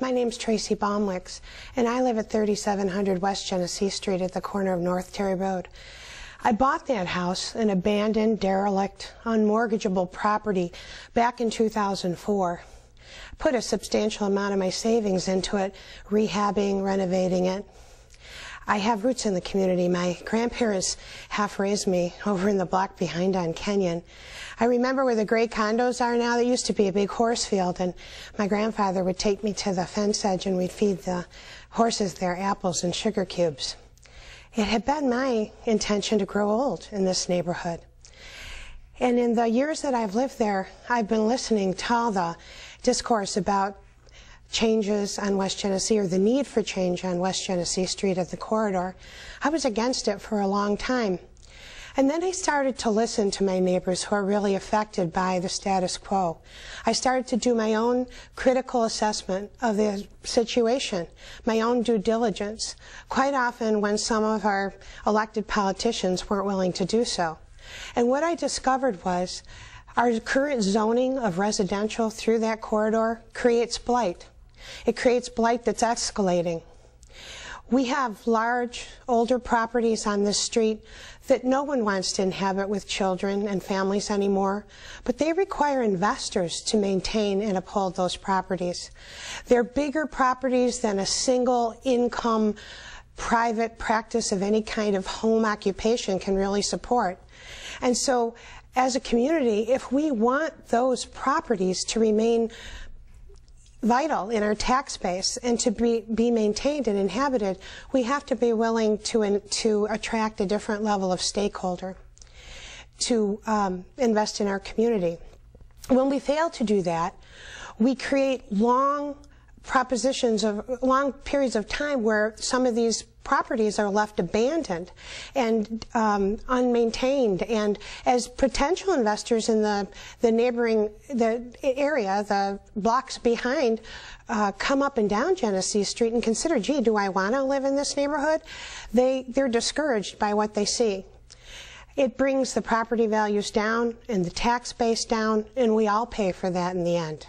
My name's Tracy Baumwicks, and I live at 3700 West Genesee Street at the corner of North Terry Road. I bought that house, an abandoned, derelict, unmortgageable property, back in 2004. Put a substantial amount of my savings into it, rehabbing, renovating it. I have roots in the community. My grandparents half raised me over in the block behind on Kenyon. I remember where the gray condos are now. There used to be a big horse field, and my grandfather would take me to the fence edge and we'd feed the horses their apples and sugar cubes. It had been my intention to grow old in this neighborhood. And in the years that I've lived there, I've been listening to all the discourse about changes on West Genesee or the need for change on West Genesee Street at the corridor. I was against it for a long time. And then I started to listen to my neighbors who are really affected by the status quo. I started to do my own critical assessment of the situation, my own due diligence, quite often when some of our elected politicians weren't willing to do so. And what I discovered was our current zoning of residential through that corridor creates blight. It creates blight that's escalating. We have large, older properties on this street that no one wants to inhabit with children and families anymore, but they require investors to maintain and uphold those properties. They're bigger properties than a single income private practice of any kind of home occupation can really support. And so, as a community, if we want those properties to remain vital in our tax base and to be, be maintained and inhabited, we have to be willing to, to attract a different level of stakeholder to um, invest in our community. When we fail to do that, we create long propositions of long periods of time where some of these properties are left abandoned and um, unmaintained. And as potential investors in the, the neighboring the area, the blocks behind, uh, come up and down Genesee Street and consider, gee, do I want to live in this neighborhood? They, they're discouraged by what they see. It brings the property values down and the tax base down, and we all pay for that in the end.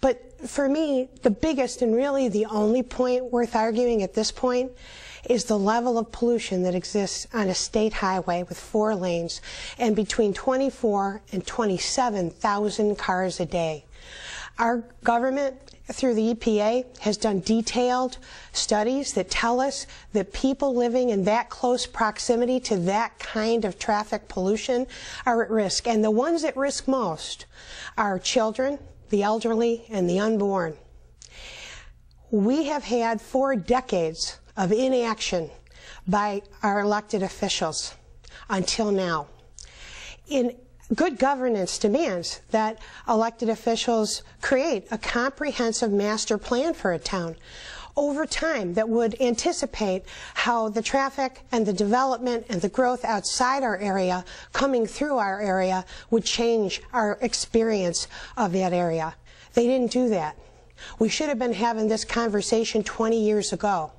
But for me, the biggest and really the only point worth arguing at this point is the level of pollution that exists on a state highway with four lanes and between 24 and 27,000 cars a day. Our government, through the EPA, has done detailed studies that tell us that people living in that close proximity to that kind of traffic pollution are at risk. And the ones at risk most are children, the elderly, and the unborn. We have had four decades of inaction by our elected officials until now. In good governance demands that elected officials create a comprehensive master plan for a town over time that would anticipate how the traffic and the development and the growth outside our area coming through our area would change our experience of that area. They didn't do that. We should have been having this conversation 20 years ago.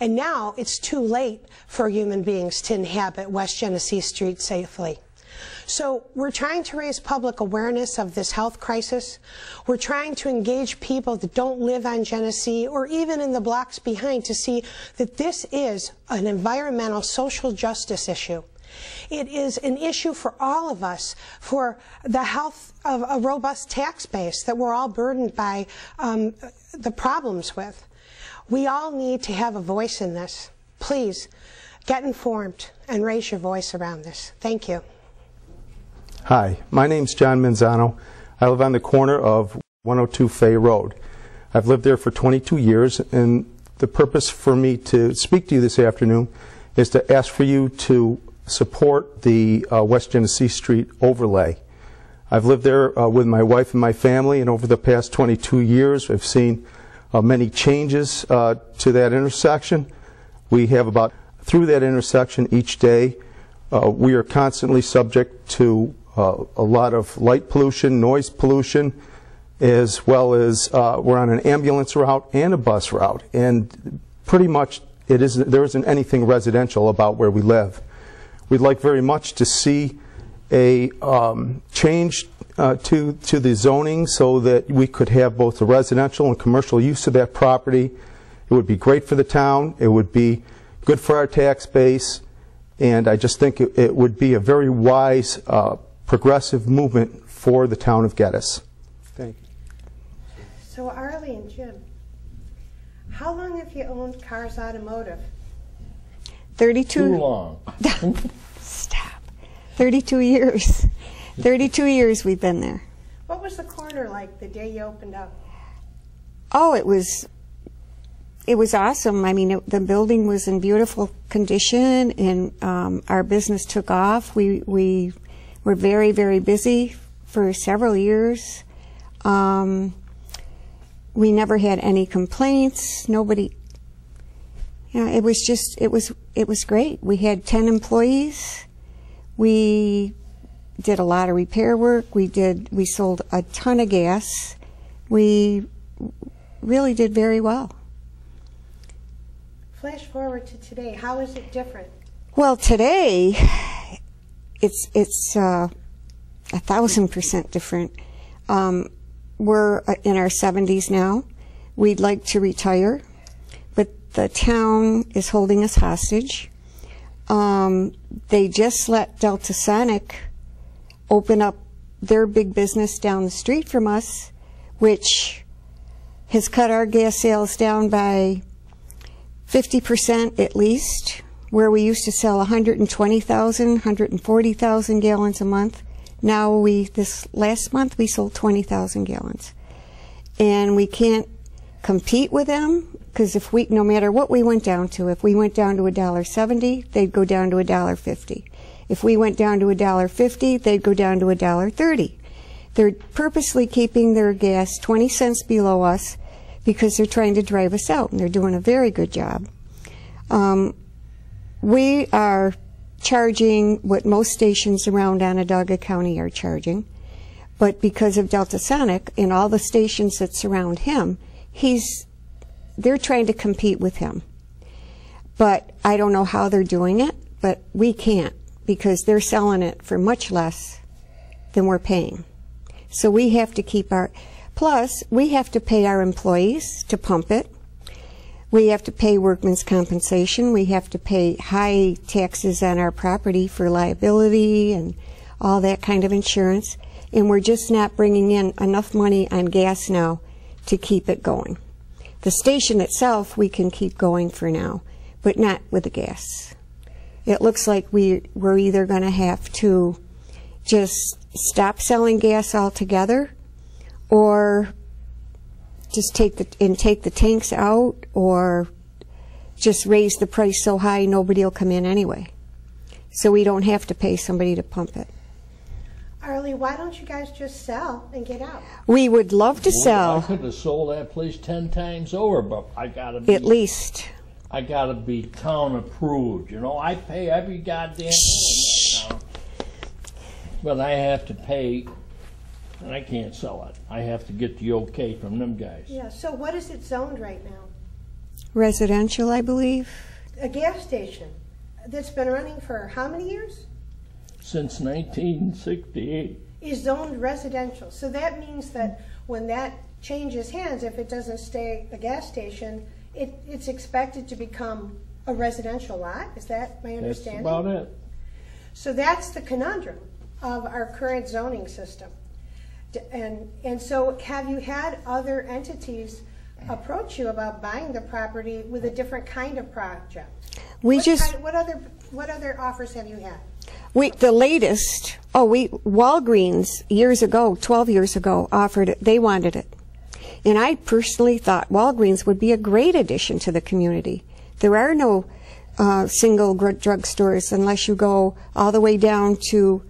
And now it's too late for human beings to inhabit West Genesee Street safely. So we're trying to raise public awareness of this health crisis. We're trying to engage people that don't live on Genesee or even in the blocks behind to see that this is an environmental social justice issue. It is an issue for all of us for the health of a robust tax base that we're all burdened by um, the problems with. We all need to have a voice in this. Please get informed and raise your voice around this. Thank you. Hi, my name's John Manzano. I live on the corner of 102 Fay Road. I've lived there for 22 years, and the purpose for me to speak to you this afternoon is to ask for you to support the uh, West Genesee Street overlay. I've lived there uh, with my wife and my family, and over the past 22 years, I've seen uh, many changes uh, to that intersection. We have about, through that intersection each day, uh, we are constantly subject to uh, a lot of light pollution, noise pollution, as well as uh, we're on an ambulance route and a bus route. And pretty much it isn't, there isn't anything residential about where we live. We'd like very much to see a um, change uh, to, to the zoning so that we could have both the residential and commercial use of that property. It would be great for the town. It would be good for our tax base. And I just think it, it would be a very wise, uh, progressive movement for the town of Geddes. Thank you. So Arlie and Jim, how long have you owned Cars Automotive? 32 Too long. Stop. 32 years. 32 years we've been there. What was the corner like the day you opened up? Oh, it was it was awesome. I mean, it, the building was in beautiful condition, and um, our business took off. We we were very very busy for several years. Um, we never had any complaints. Nobody. Yeah, it was just it was it was great. We had ten employees. We did a lot of repair work. We did we sold a ton of gas. We really did very well. Flash forward to today. How is it different? Well, today it's it's uh, a thousand percent different. Um, we're uh, in our 70s now. We'd like to retire, but the town is holding us hostage. Um, they just let Delta Sonic open up their big business down the street from us, which has cut our gas sales down by 50% at least, where we used to sell 120,000, 140,000 gallons a month. Now we, this last month, we sold 20,000 gallons. And we can't compete with them because if we, no matter what we went down to, if we went down to a dollar seventy, they'd go down to a dollar fifty. If we went down to a dollar fifty, they'd go down to a dollar thirty. They're purposely keeping their gas 20 cents below us because they're trying to drive us out, and they're doing a very good job. Um, we are charging what most stations around Onondaga County are charging, but because of Delta Sonic and all the stations that surround him, he's they're trying to compete with him. But I don't know how they're doing it, but we can't because they're selling it for much less than we're paying. So we have to keep our, plus we have to pay our employees to pump it. We have to pay workman's compensation. We have to pay high taxes on our property for liability and all that kind of insurance. And we're just not bringing in enough money on gas now to keep it going. The station itself we can keep going for now, but not with the gas. It looks like we, we're either going to have to just stop selling gas altogether or just take the and take the tanks out or just raise the price so high nobody will come in anyway. So we don't have to pay somebody to pump it. Arlie, why don't you guys just sell and get out? We would love to Well, I sell could have sold that place ten times over, but I gotta be, at least. I gotta be town approved. You know, I pay every goddamn thing in that town, but I have to pay, and I can't sell it. I have to get the okay from them guys. Yeah, so what is it zoned right now? Residential, I believe. A gas station that's been running for how many years? Since 1968. Is zoned residential. So that means that when that changes hands, if it doesn't stay a gas station, it, it's expected to become a residential lot? Is that my understanding? That's understanding? about it. So that's the conundrum of our current zoning system. And, and so have you had other entities approach you about buying the property with a different kind of project? We What just kind- What other, what other offers have you had? We, the latest, oh, we, Walgreens years ago, 12 years ago, offered it. They wanted it. And I personally thought Walgreens would be a great addition to the community. There are no uh, single gr- drugstores unless you go all the way down to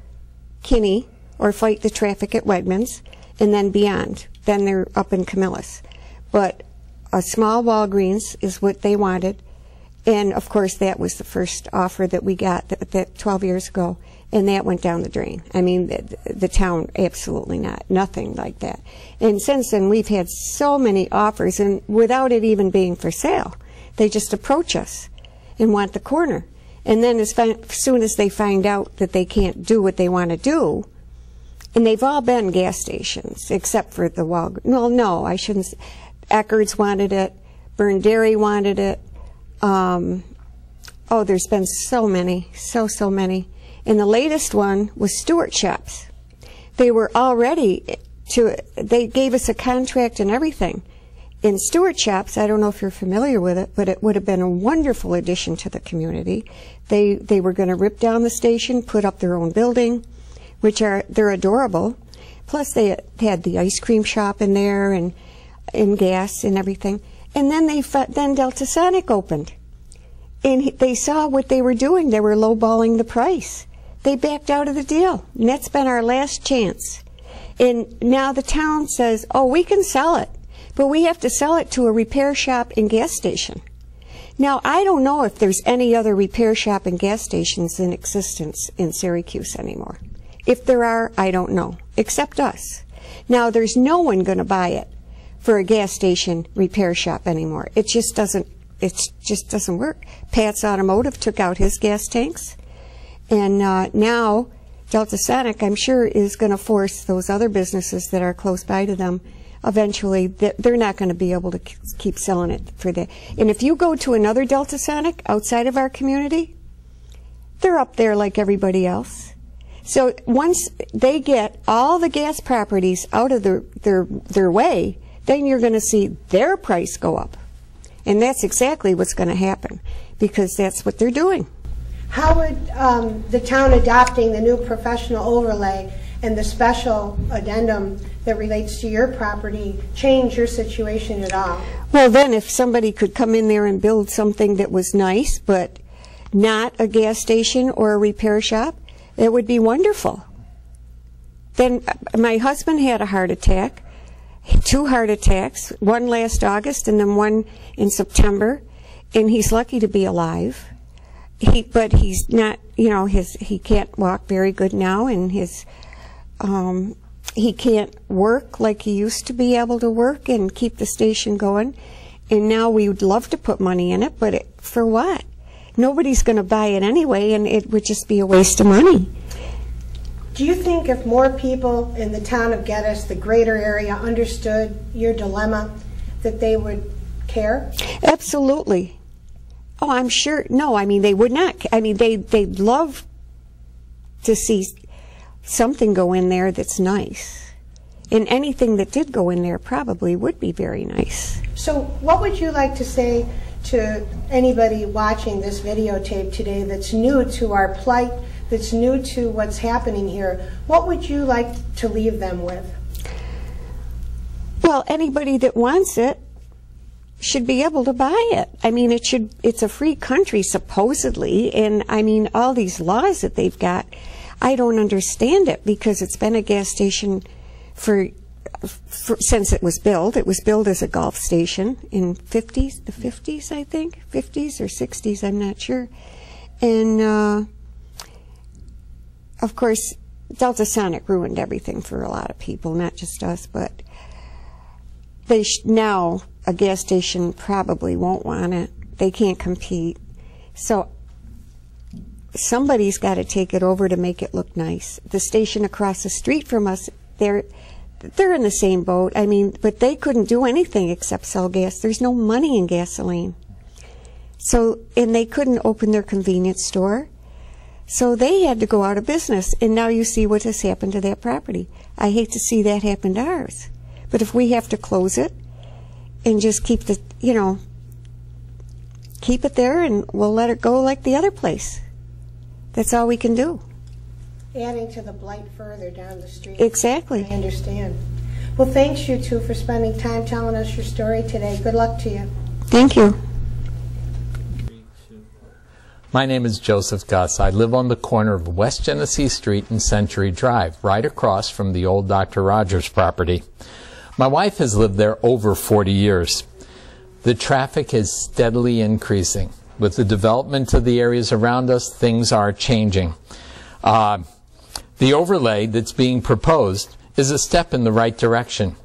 Kinney or fight the traffic at Wegmans and then beyond. Then they're up in Camillus. But a small Walgreens is what they wanted. And of course, that was the first offer that we got that, that 12 years ago, and that went down the drain. I mean, the, the town, absolutely not. Nothing like that. And since then, we've had so many offers, and without it even being for sale, they just approach us and want the corner. And then as, soon as they find out that they can't do what they want to do, and they've all been gas stations except for the Walgreens. Well, no, I shouldn't. s- Eckerd's wanted it. Byrne Dairy wanted it. Um, oh, there's been so many, so so many. And the latest one was Stewart Shops. They were already to. They gave us a contract and everything. In Stewart Shops, I don't know if you're familiar with it, but it would have been a wonderful addition to the community. They they were going to rip down the station, put up their own building, which are they're adorable. Plus, they had the ice cream shop in there and and gas and everything. And then they then Delta Sonic opened, and he- they saw what they were doing. They were lowballing the price. They backed out of the deal, and that's been our last chance. And now the town says, "Oh, we can sell it, but we have to sell it to a repair shop and gas station." Now, I don't know if there's any other repair shop and gas stations in existence in Syracuse anymore. If there are, I don't know, except us. Now, there's no one going to buy it for a gas station repair shop anymore. It just doesn't. It just doesn't work. Pat's Automotive took out his gas tanks, and uh, now Delta Sonic, I'm sure, is going to force those other businesses that are close by to them. Eventually, they're not going to be able to keep selling it for that. And if you go to another Delta Sonic outside of our community, they're up there like everybody else. So once they get all the gas properties out of their their their way, then you're going to see their price go up. And that's exactly what's going to happen because that's what they're doing. How would um, the town adopting the new professional overlay and the special addendum that relates to your property change your situation at all? Well, then if somebody could come in there and build something that was nice but not a gas station or a repair shop, it would be wonderful. Then uh, my husband had a heart attack, two heart attacks, one last August and then one in September, and he's lucky to be alive. He, but he's not, you know, his he can't walk very good now, and his um, he can't work like he used to be able to work and keep the station going. And now we would love to put money in it, but it, for what? Nobody's going to buy it anyway, and it would just be a waste of money. Do you think if more people in the town of Geddes, the greater area, understood your dilemma, that they would care? Absolutely. Oh, I'm sure. No, I mean they would not. I mean they they'd love to see something go in there that's nice. And anything that did go in there probably would be very nice. So, what would you like to say to anybody watching this videotape today that's new to our plight, that's new to what's happening here? What would you like to leave them with? Well, anybody that wants it should be able to buy it. I mean, it should. It's a free country supposedly, and I mean all these laws that they've got. I don't understand it because it's been a gas station for, for since it was built. It was built as a Gulf station in 50s, the 50s, I think, 50s or 60s. I'm not sure, and uh, of course, Delta Sonic ruined everything for a lot of people, not just us, but they now a gas station probably won't want it. They can't compete. So somebody's got to take it over to make it look nice. The station across the street from us, they're they're in the same boat. I mean, but they couldn't do anything except sell gas. There's no money in gasoline. So, and they couldn't open their convenience store. So they had to go out of business. And now you see what has happened to that property. I hate to see that happen to ours. But if we have to close it and just keep the, you know, keep it there and we'll let it go like the other place. That's all we can do. Adding to the blight further down the street. Exactly. I understand. Well, thanks you two for spending time telling us your story today. Good luck to you. Thank you. My name is Joseph Gus. I live on the corner of West Genesee Street and Century Drive, right across from the old Dr. Rogers property. My wife has lived there over 40 years. The traffic is steadily increasing. With the development of the areas around us, things are changing. Uh, the overlay that's being proposed is a step in the right direction.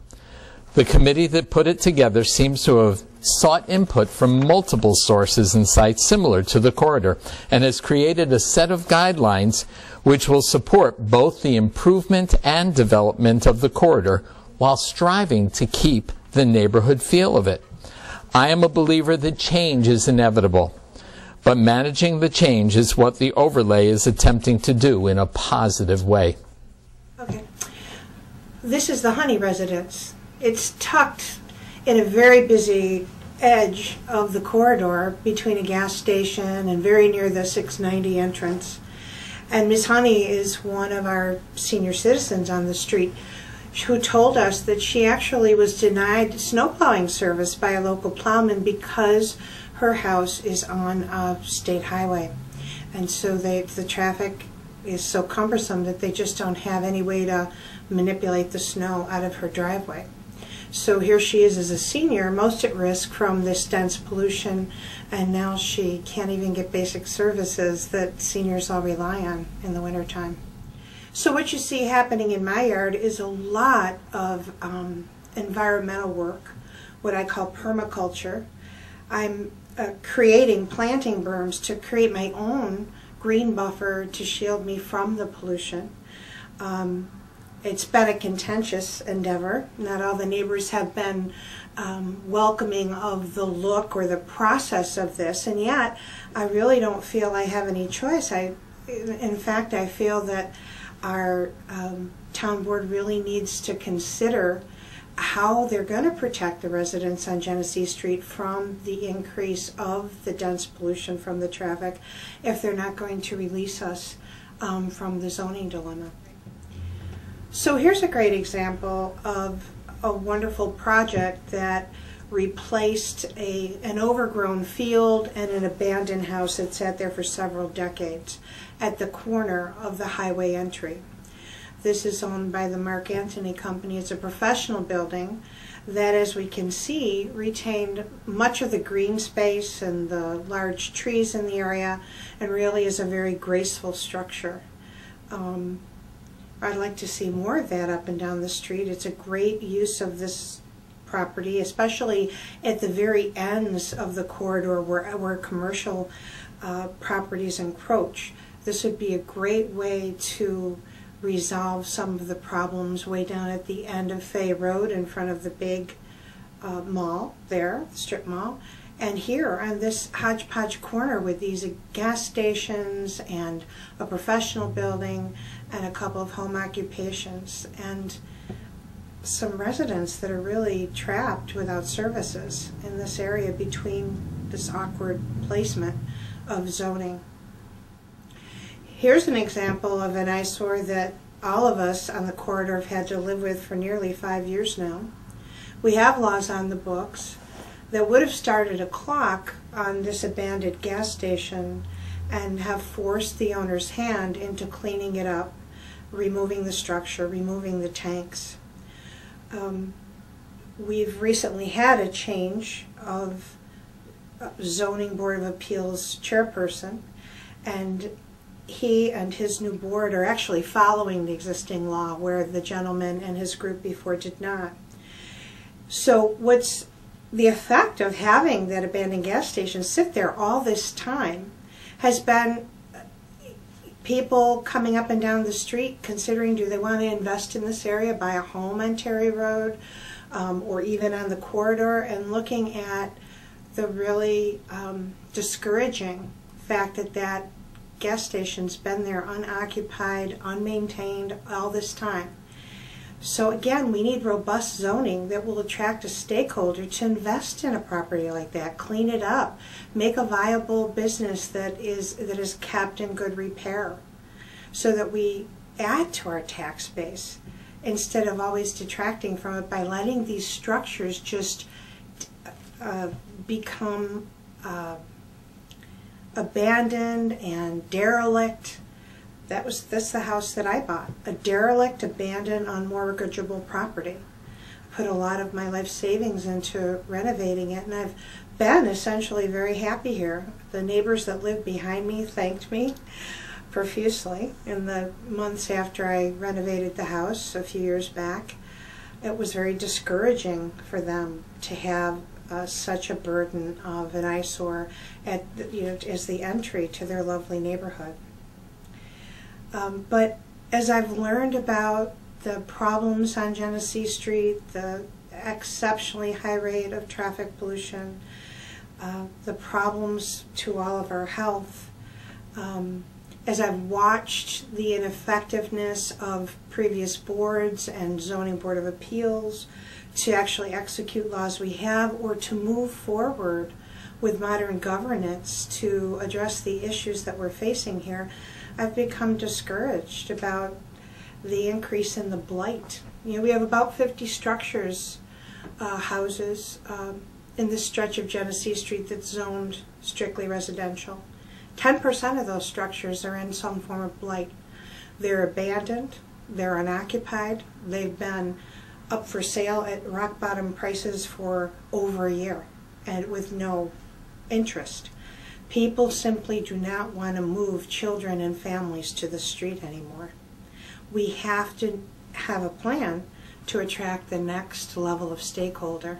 The committee that put it together seems to have sought input from multiple sources and sites similar to the corridor and has created a set of guidelines which will support both the improvement and development of the corridor while striving to keep the neighborhood feel of it. I am a believer that change is inevitable, but managing the change is what the overlay is attempting to do in a positive way. Okay. This is the Honey Residence. It's tucked in a very busy edge of the corridor between a gas station and very near the 690 entrance. And Miss Honey is one of our senior citizens on the street who told us that she actually was denied snowplowing service by a local plowman because her house is on a state highway. And so they, the traffic is so cumbersome that they just don't have any way to manipulate the snow out of her driveway. So here she is as a senior, most at risk from this dense pollution, and now she can't even get basic services that seniors all rely on in the wintertime. So what you see happening in my yard is a lot of um, environmental work, what I call permaculture. I'm uh, creating planting berms to create my own green buffer to shield me from the pollution. Um, it's been a contentious endeavor. Not all the neighbors have been um, welcoming of the look or the process of this, and yet I really don't feel I have any choice. I, in fact, I feel that our um, town board really needs to consider how they're going to protect the residents on Genesee Street from the increase of the dense pollution from the traffic if they're not going to release us um, from the zoning dilemma. So here's a great example of a wonderful project that replaced a, an overgrown field and an abandoned house that sat there for several decades at the corner of the highway entry. This is owned by the Mark Antony Company. It's a professional building that, as we can see, retained much of the green space and the large trees in the area and really is a very graceful structure. Um, I'd like to see more of that up and down the street. It's a great use of this property, especially at the very ends of the corridor where, where commercial uh, properties encroach. This would be a great way to resolve some of the problems way down at the end of Fay Road in front of the big uh, mall there, the strip mall. And here on this hodgepodge corner with these gas stations and a professional building and a couple of home occupations and some residents that are really trapped without services in this area between this awkward placement of zoning. Here's an example of an eyesore that all of us on the corridor have had to live with for nearly five years now. We have laws on the books that would have started a clock on this abandoned gas station and have forced the owner's hand into cleaning it up, removing the structure, removing the tanks. Um, we've recently had a change of uh, zoning board of appeals chairperson and he and his new board are actually following the existing law where the gentleman and his group before did not. So what's the effect of having that abandoned gas station sit there all this time has been people coming up and down the street considering do they want to invest in this area, buy a home on Terry Road, um, or even on the corridor, and looking at the really um, discouraging fact that that gas station's been there unoccupied, unmaintained all this time. So again, we need robust zoning that will attract a stakeholder to invest in a property like that, clean it up, make a viable business that is that is kept in good repair, so that we add to our tax base instead of always detracting from it by letting these structures just uh, become uh, abandoned and derelict that was that's the house that I bought. A derelict, abandoned, unmortgageable property. I put a lot of my life savings into renovating it, and I've been essentially very happy here. The neighbors that lived behind me thanked me profusely in the months after I renovated the house a few years back. it was very discouraging for them to have uh, such a burden of an eyesore at you know as the entry to their lovely neighborhood. Um, but as I've learned about the problems on Genesee Street, the exceptionally high rate of traffic pollution, uh, the problems to all of our health, um, as I've watched the ineffectiveness of previous boards and zoning board of appeals to actually execute laws we have or to move forward with modern governance to address the issues that we're facing here, I've become discouraged about the increase in the blight. You know, we have about 50 structures, uh, houses, um, in this stretch of Genesee Street that's zoned strictly residential. 10% of those structures are in some form of blight. They're abandoned, they're unoccupied, they've been up for sale at rock bottom prices for over a year and with no interest. People simply do not want to move children and families to the street anymore. We have to have a plan to attract the next level of stakeholder.